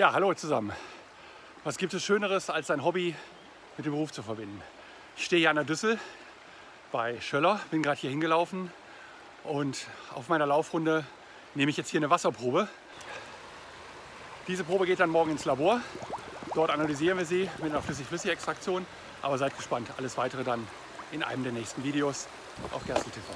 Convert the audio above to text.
Ja, hallo zusammen. Was gibt es Schöneres, als sein Hobby mit dem Beruf zu verbinden? Ich stehe hier an der Düssel bei Schöller, bin gerade hier hingelaufen und auf meiner Laufrunde nehme ich jetzt hier eine Wasserprobe. Diese Probe geht dann morgen ins Labor. Dort analysieren wir sie mit einer Flüssig-Flüssig-Extraktion. Aber seid gespannt, alles weitere dann in einem der nächsten Videos auf Gerstl TV.